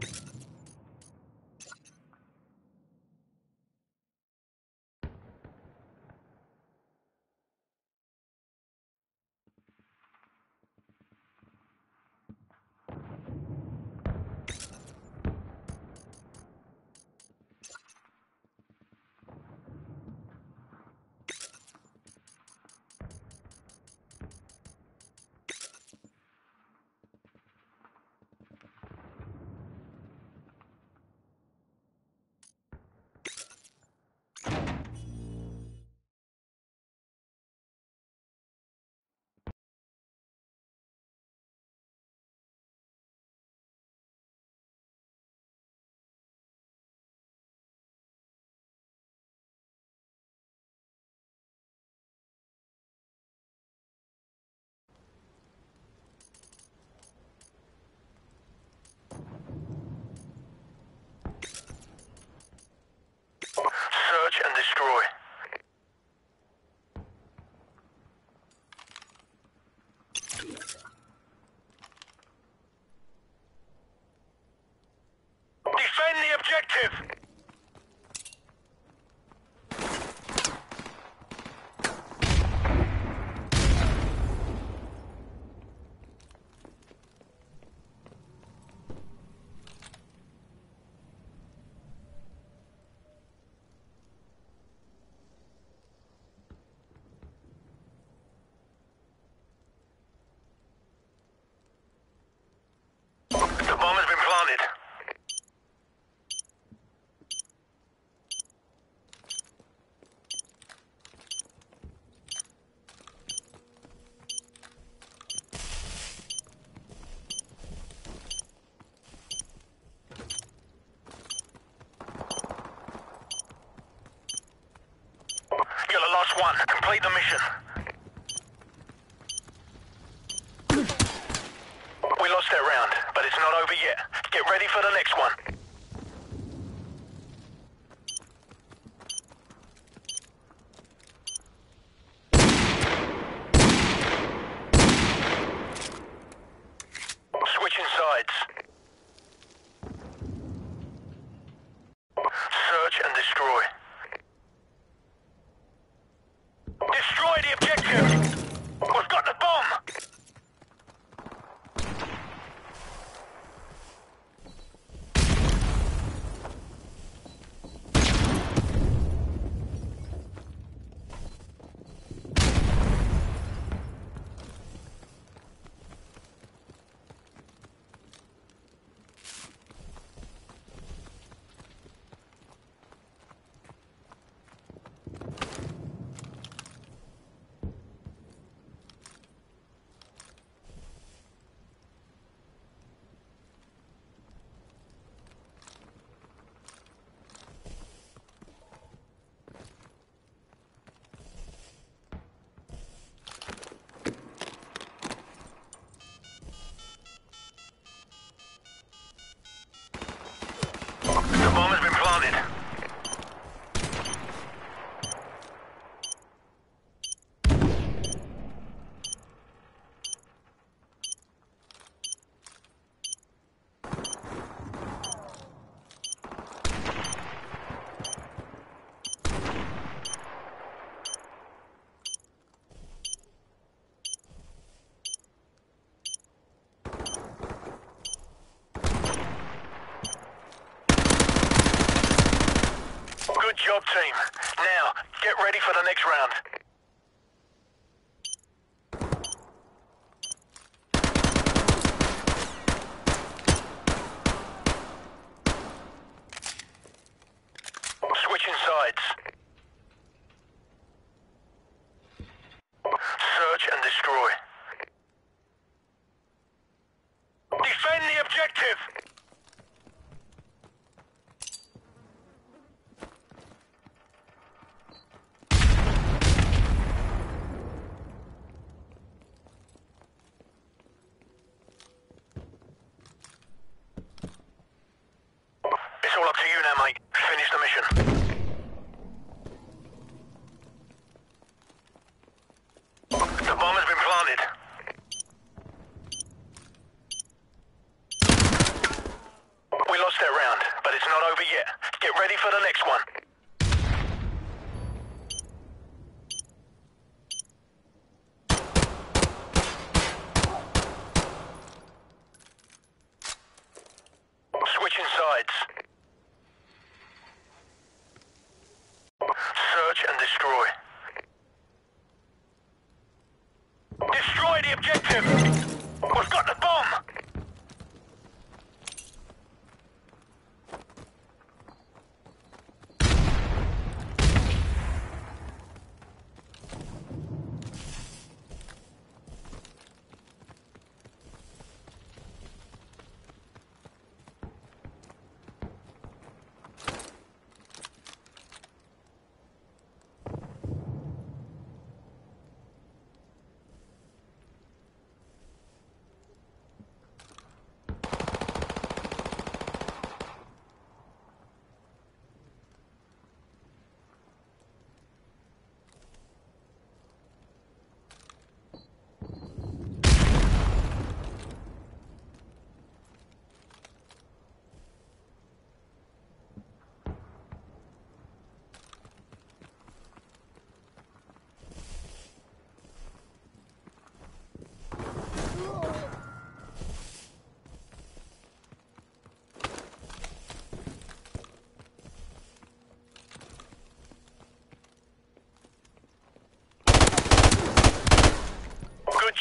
ピッ! destroy. complete the mission. the objective. Job, team. Now, get ready for the next round.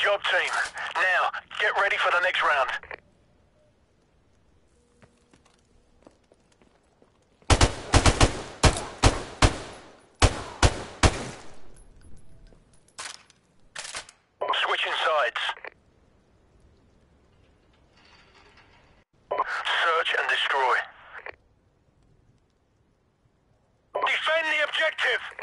job, team. Now, get ready for the next round. Switching sides. Search and destroy. Defend the objective!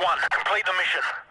One. Complete the mission.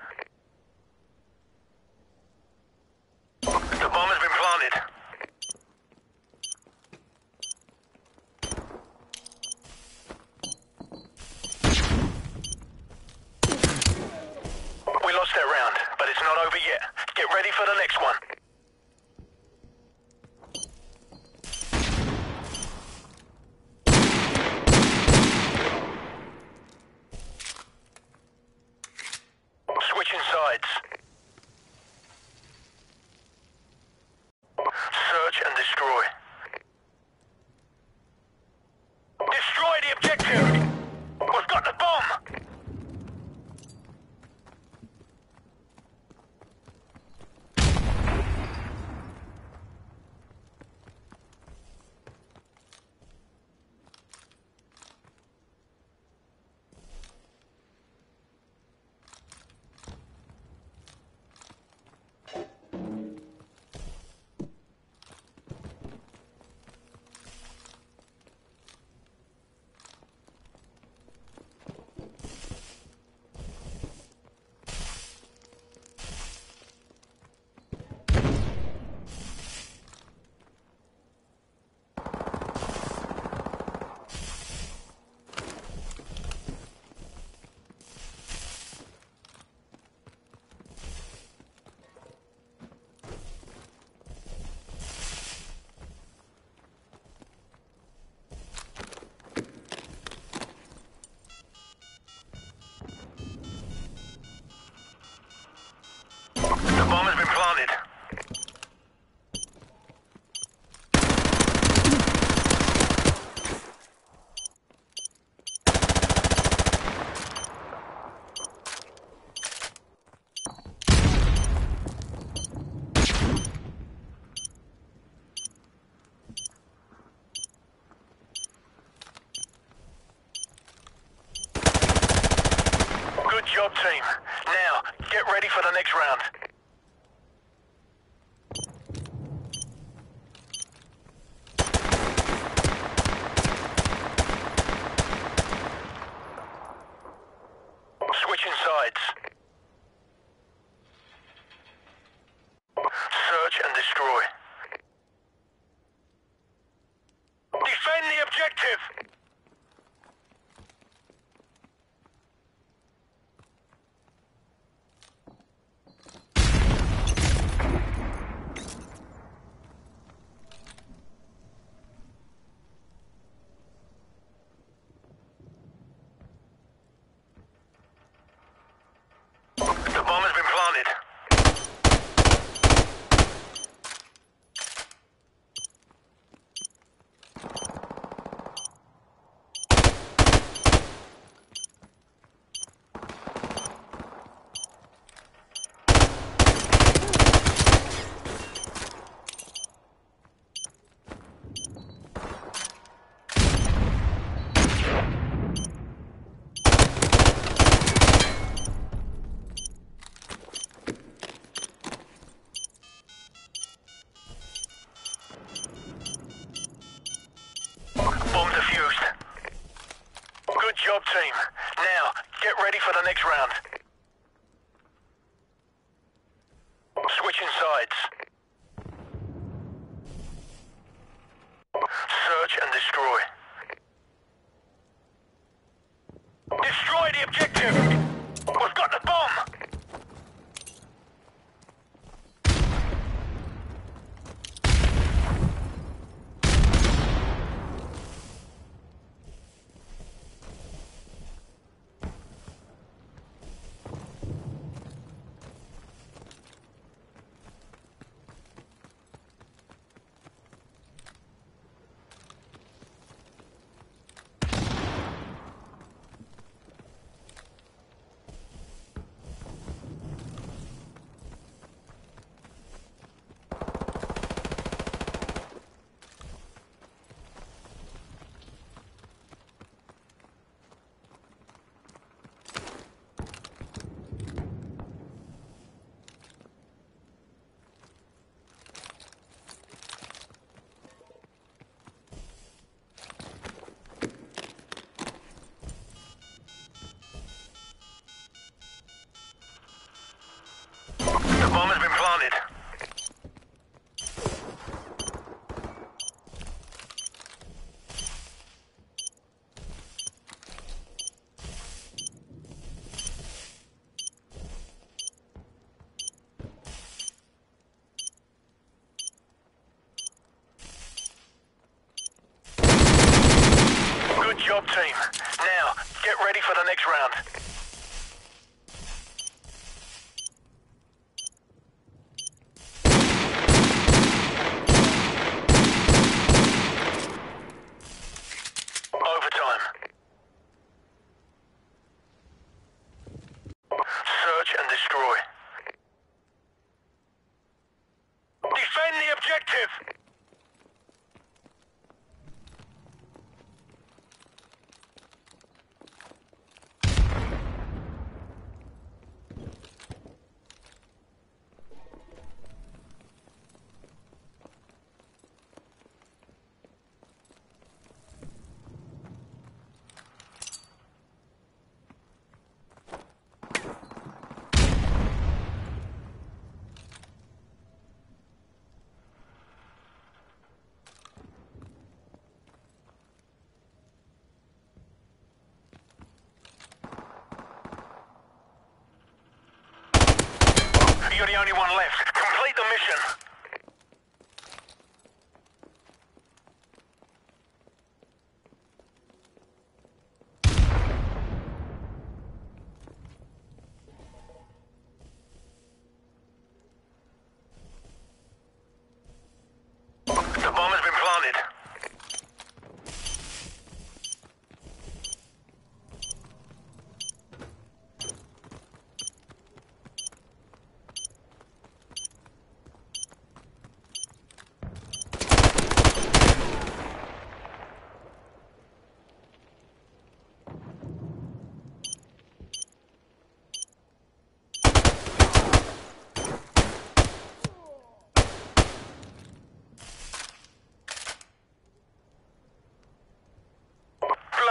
You're the only one left. Complete the mission.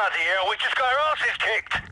bloody hell, we just got our asses kicked.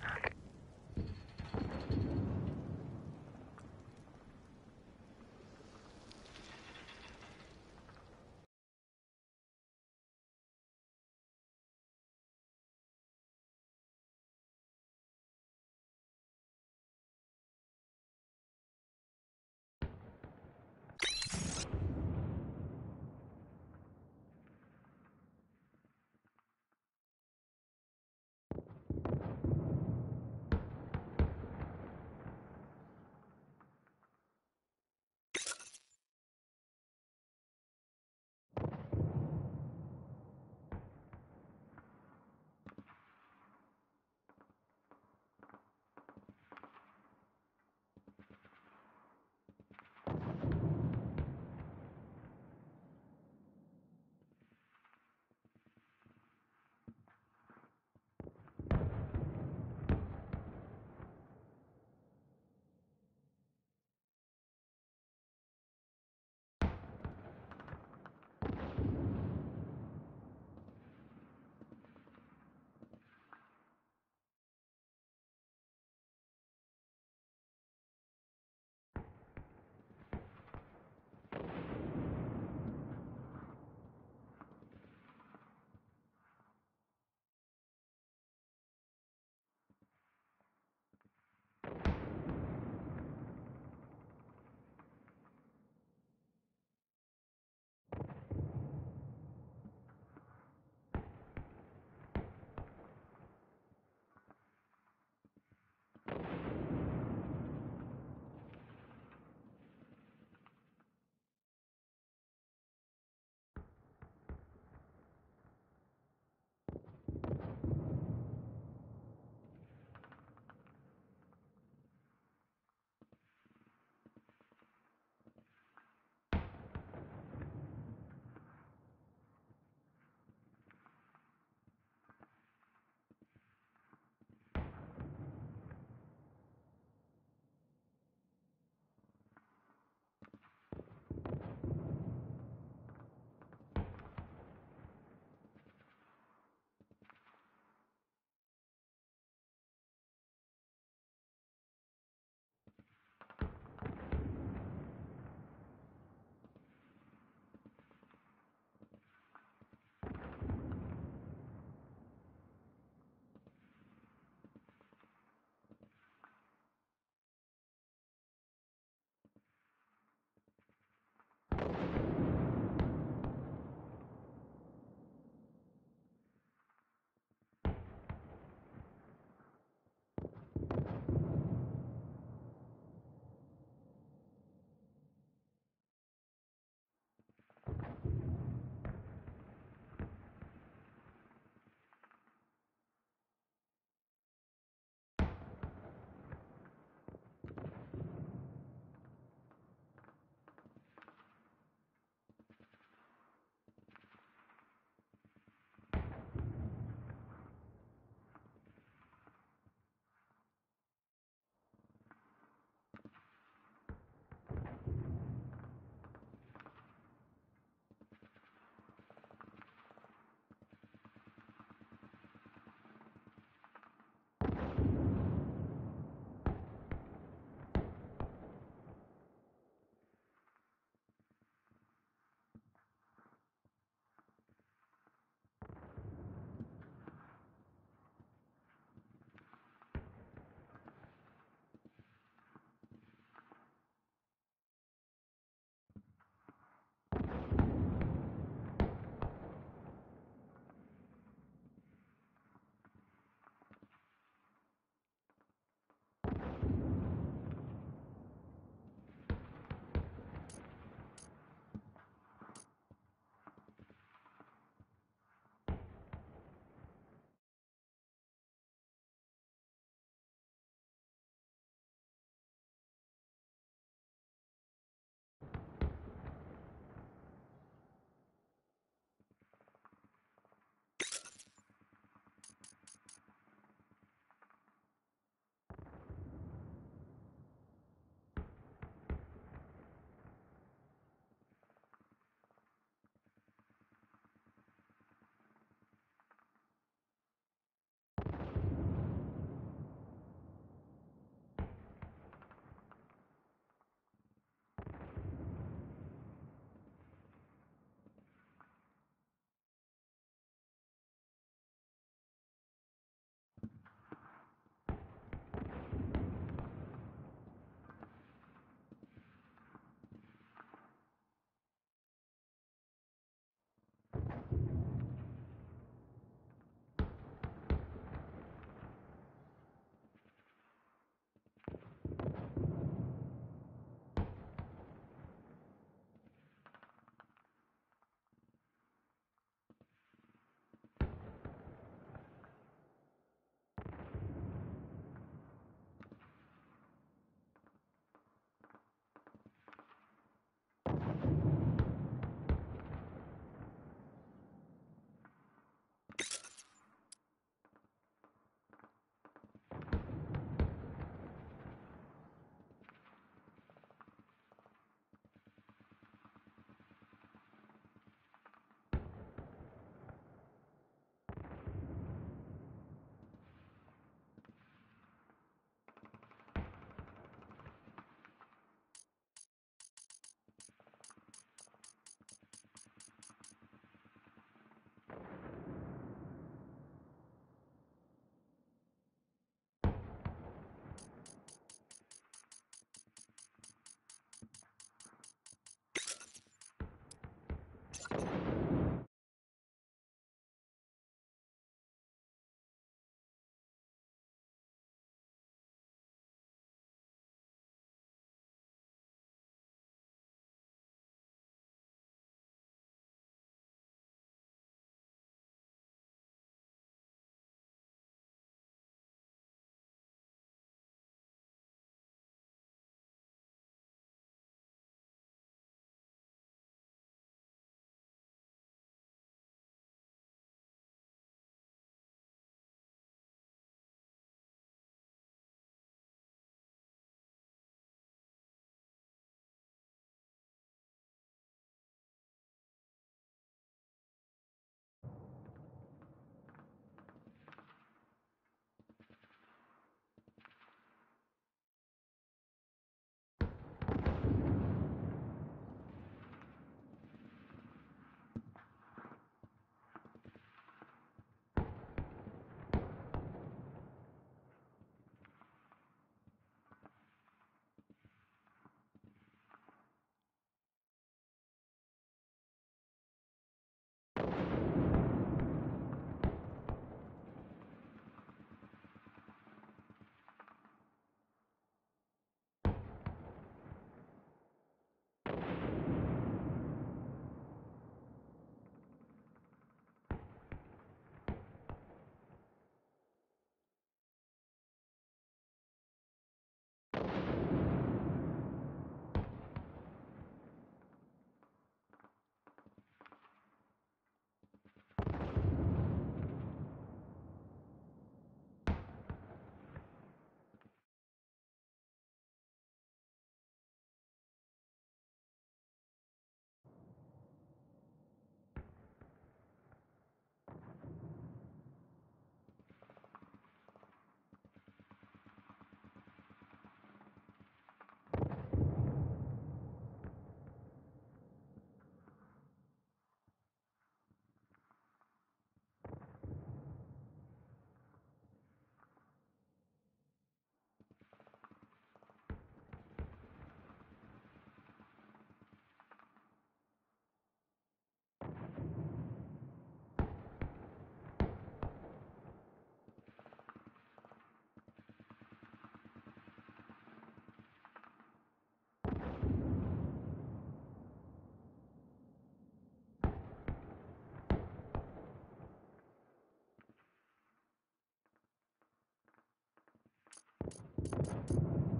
Search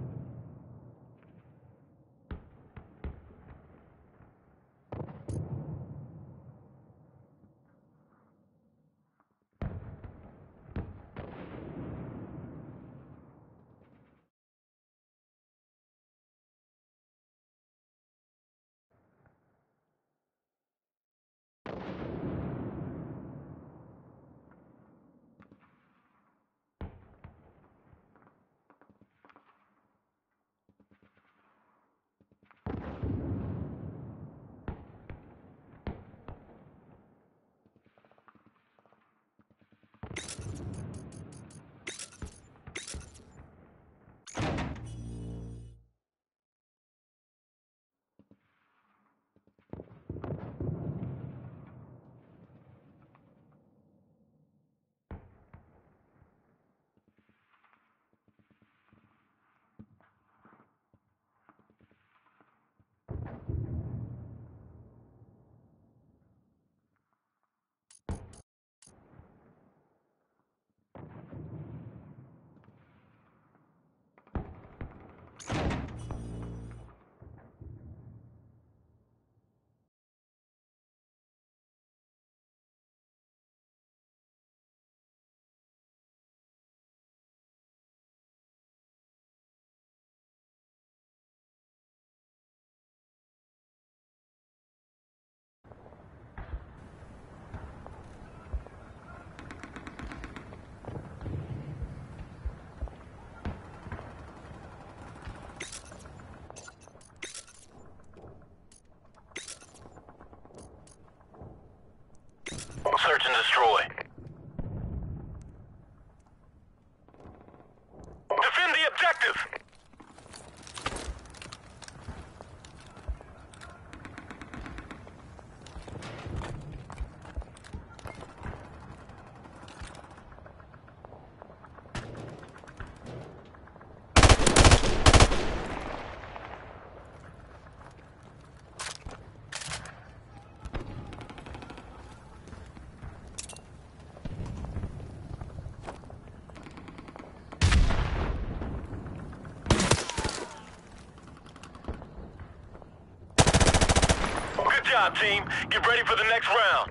and destroy. Defend the objective! Good job, team. Get ready for the next round.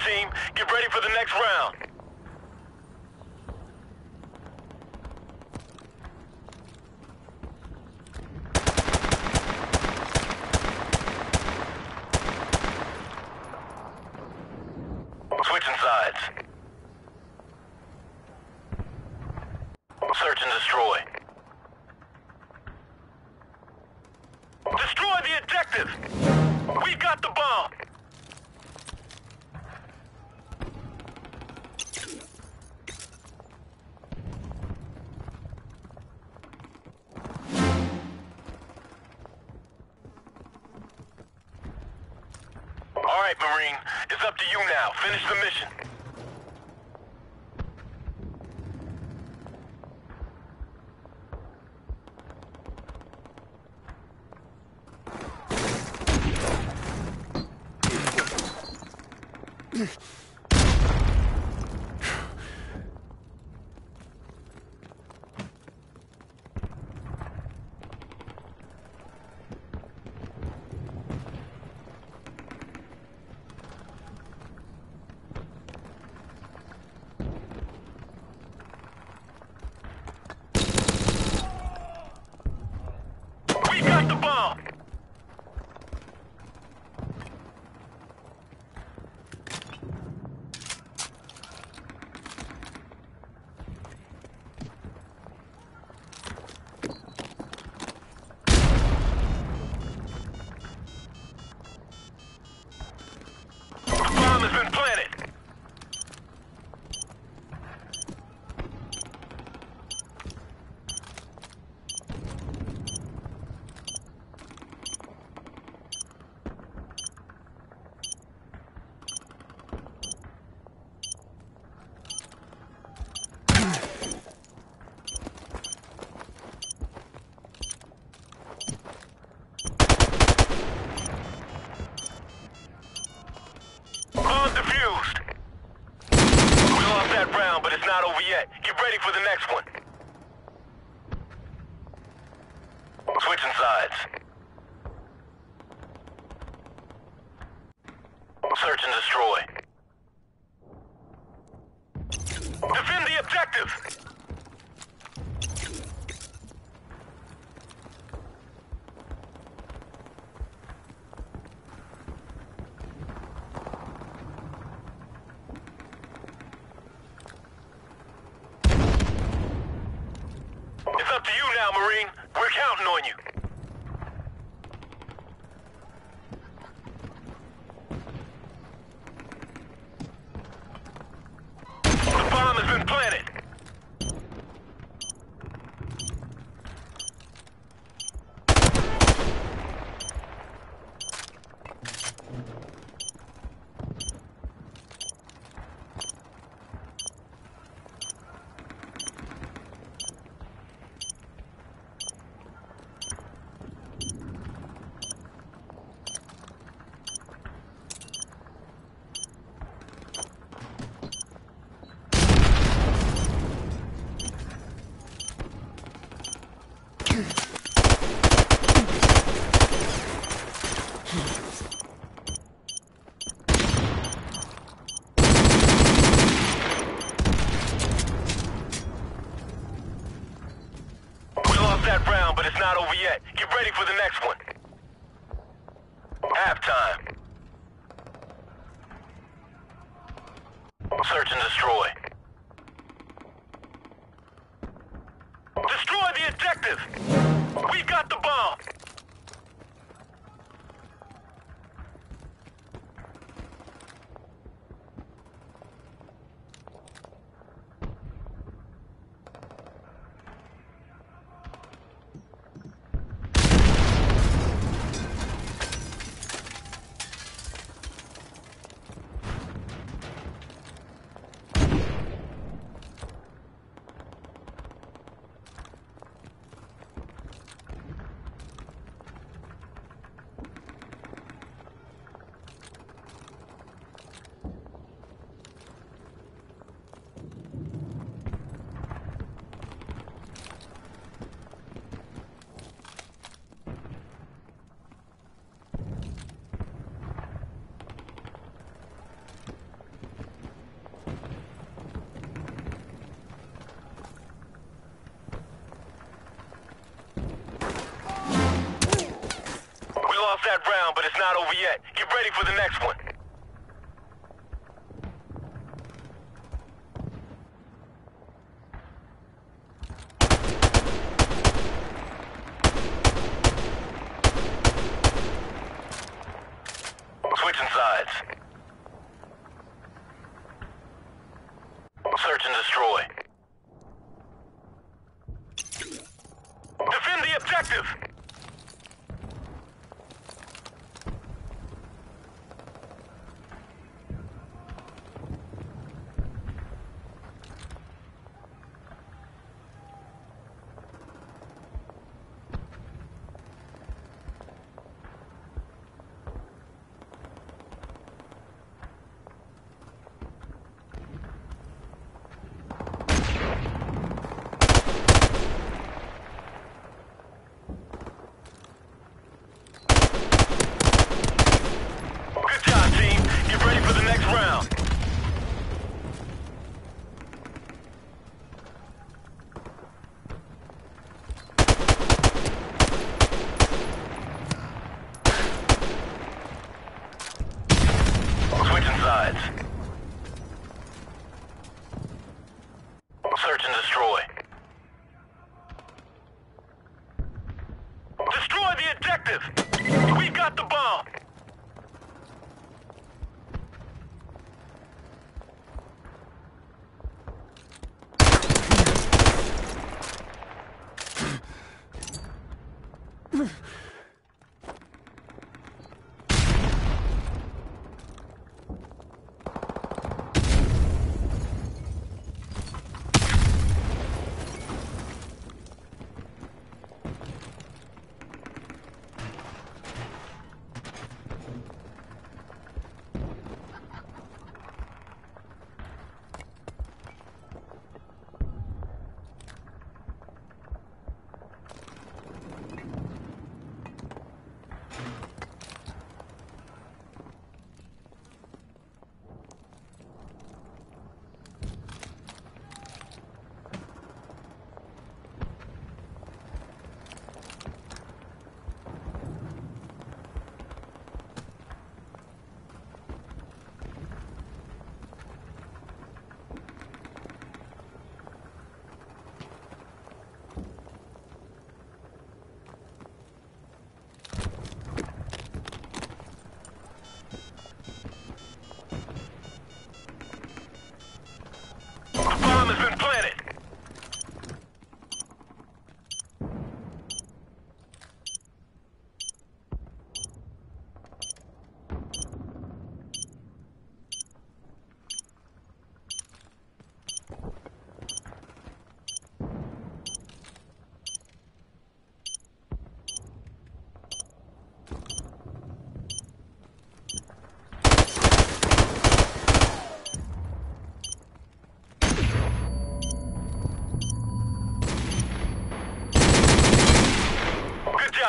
team. Get ready for the next round. Switching sides. Search and destroy. Destroy the objective! We got the bomb! you now. Finish the mission. Round, but it's not over yet. Get ready for the next one. Switching sides. Search and destroy. Defend the objective! Good job, team. Get ready the next round.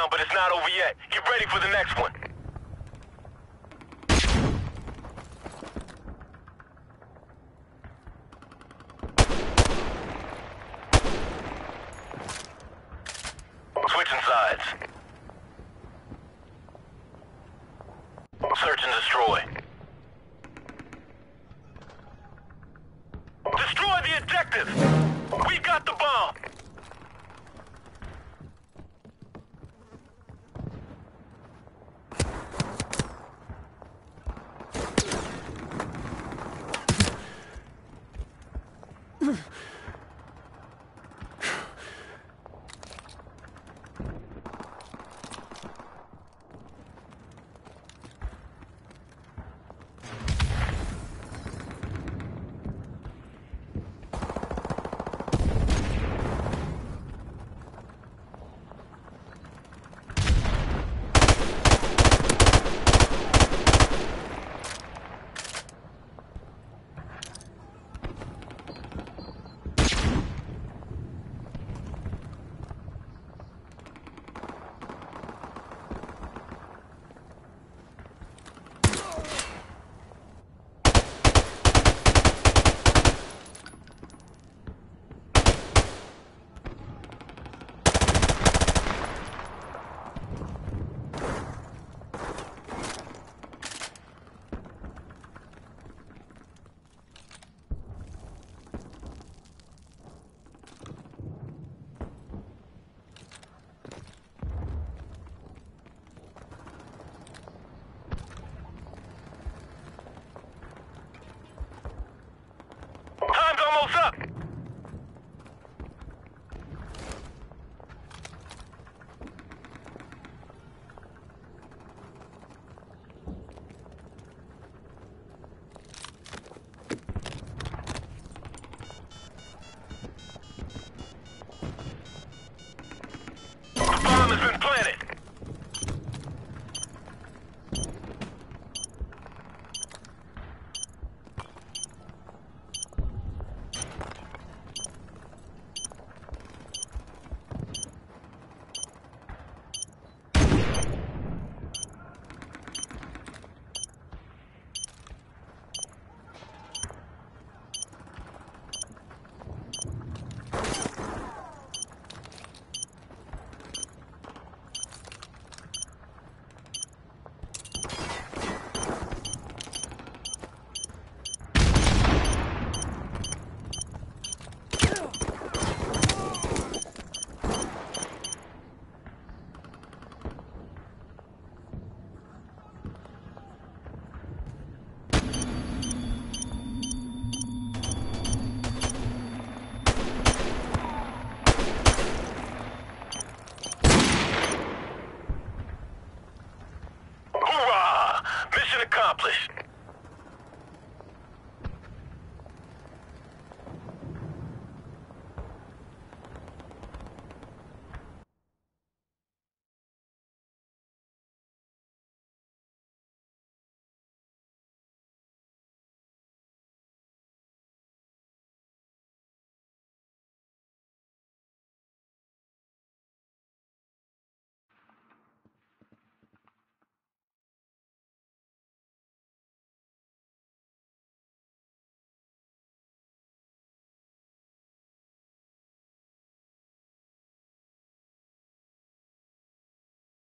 down, but it's not over yet. Get ready for the next one.